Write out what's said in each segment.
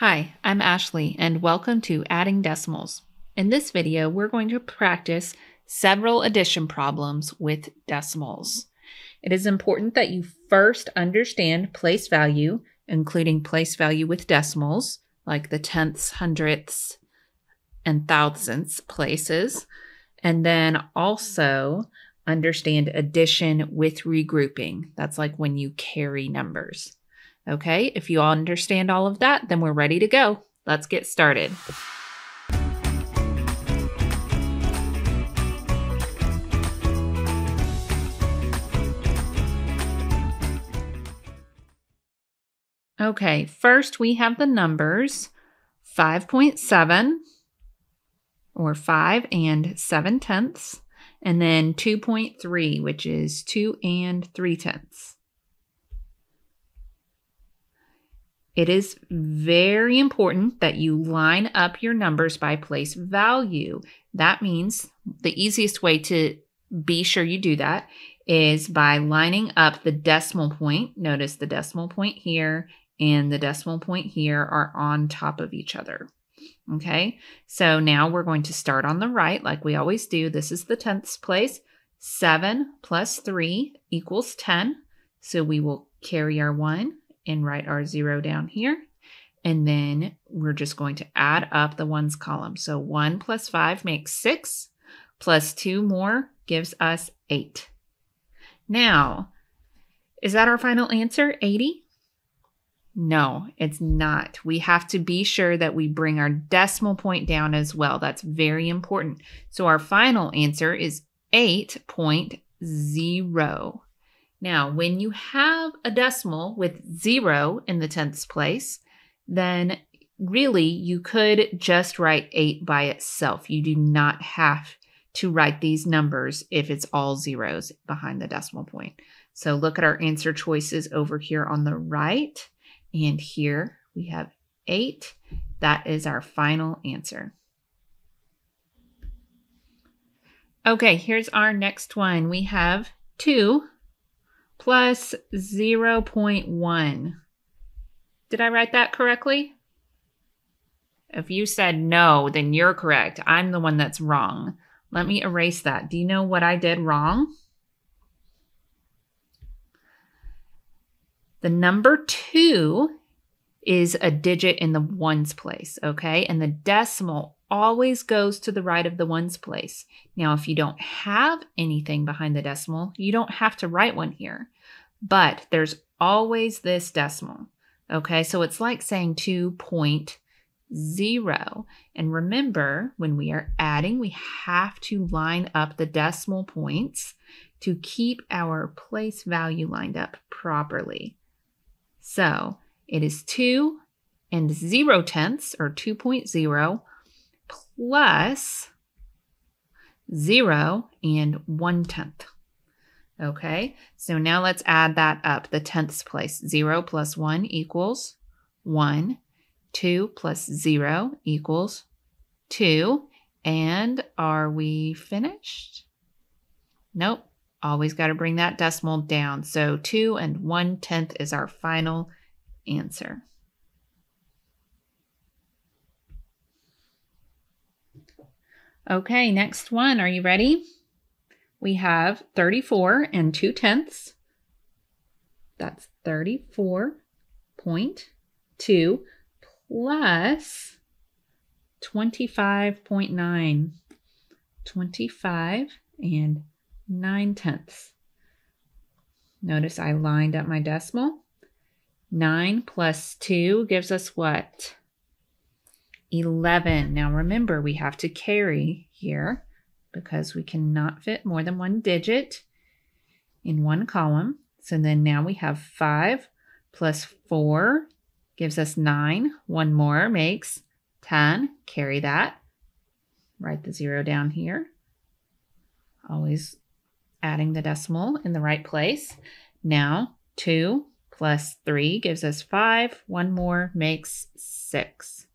Hi, I'm Ashley, and welcome to Adding Decimals. In this video, we're going to practice several addition problems with decimals. It is important that you first understand place value, including place value with decimals, like the tenths, hundredths, and thousandths places, and then also understand addition with regrouping. That's like when you carry numbers. Okay, if you all understand all of that, then we're ready to go. Let's get started. Okay, first we have the numbers 5.7 or 5 and 7 tenths, and then 2.3, which is 2 and 3 tenths. It is very important that you line up your numbers by place value. That means the easiest way to be sure you do that is by lining up the decimal point. Notice the decimal point here and the decimal point here are on top of each other. Okay, so now we're going to start on the right like we always do. This is the tenths place. 7 plus 3 equals 10. So we will carry our 1 and write our zero down here. And then we're just going to add up the ones column. So 1 plus 5 makes 6, plus 2 more gives us 8. Now, is that our final answer, 80? No, it's not. We have to be sure that we bring our decimal point down as well. That's very important. So our final answer is 8.0. Now, when you have a decimal with zero in the tenths place, then really you could just write eight by itself. You do not have to write these numbers if it's all zeros behind the decimal point. So look at our answer choices over here on the right. And here we have eight. That is our final answer. Okay, here's our next one. We have two plus 0.1. Did I write that correctly? If you said no, then you're correct. I'm the one that's wrong. Let me erase that. Do you know what I did wrong? The number two is a digit in the ones place, okay? And the decimal always goes to the right of the ones place. Now, if you don't have anything behind the decimal, you don't have to write one here, but there's always this decimal. Okay, so it's like saying 2.0. And remember, when we are adding, we have to line up the decimal points to keep our place value lined up properly. So it is 2 and 0 tenths, or 2.0, plus 0 and 1 tenth. Okay, so now let's add that up. The tenths place. 0 plus 1 equals 1. 2 plus 0 equals 2. And are we finished? Nope. Always got to bring that decimal down. So 2 and 1 tenth is our final answer. Okay, next one. Are you ready? We have 34 and 2 tenths. That's 34.2 plus 25.9. 25 and 9 tenths. Notice I lined up my decimal. 9 plus 2 gives us what? 11. Now remember, we have to carry here because we cannot fit more than one digit in one column. So then now we have 5 plus 4 gives us 9. One more makes 10. Carry that. Write the 0 down here. Always adding the decimal in the right place. Now 2 plus 3 gives us 5. One more makes 6.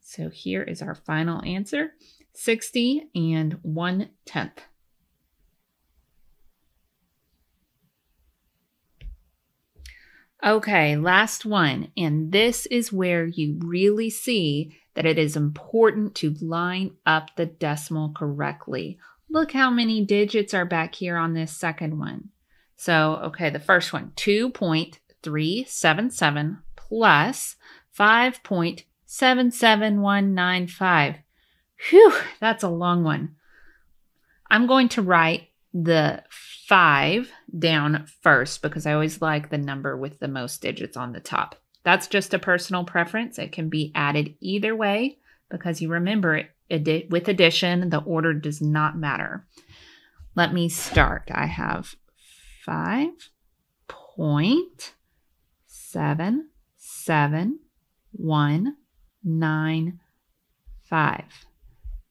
So here is our final answer 60 and 1 tenth. Okay, last one. And this is where you really see that it is important to line up the decimal correctly. Look how many digits are back here on this second one. So, okay, the first one 2.377 plus 5.77195. Whew, that's a long one. I'm going to write the 5 down first because I always like the number with the most digits on the top. That's just a personal preference. It can be added either way because you remember it, with addition, the order does not matter. Let me start. I have 5.771195.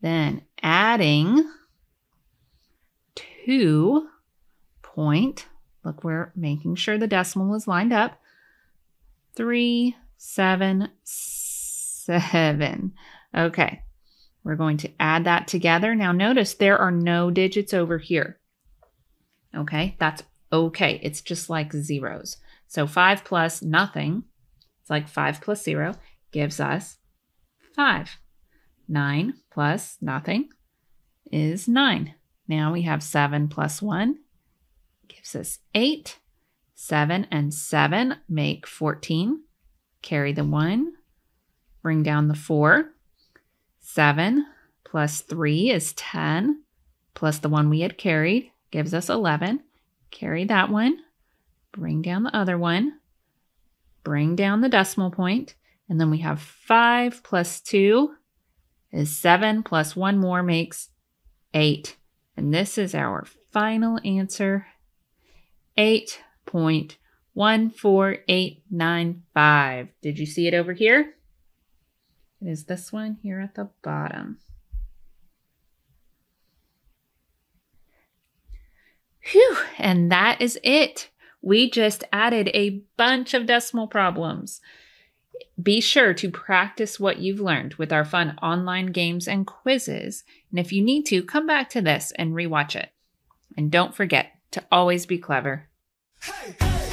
Then adding 2 point, look, we're making sure the decimal is lined up, three, seven, seven. Okay, we're going to add that together. Now notice there are no digits over here. Okay, that's okay. It's just like zeros. So 5 plus nothing, it's like 5 plus 0, gives us 5. 9 plus nothing is 9. Now we have 7 plus 1 gives us 8. 7 and 7 make 14. Carry the 1. Bring down the 4. 7 plus 3 is 10. Plus the one we had carried gives us 11. Carry that one. Bring down the other one. Bring down the decimal. And then we have 5 plus 2 is 7 plus 1 more makes 8. And this is our final answer 8.14895. Did you see it over here? It is this one here at the bottom. Phew, and that is it. We just added a bunch of decimal problems. Be sure to practice what you've learned with our fun online games and quizzes. And if you need to, come back to this and rewatch it. And don't forget to always be clever. Hey, hey.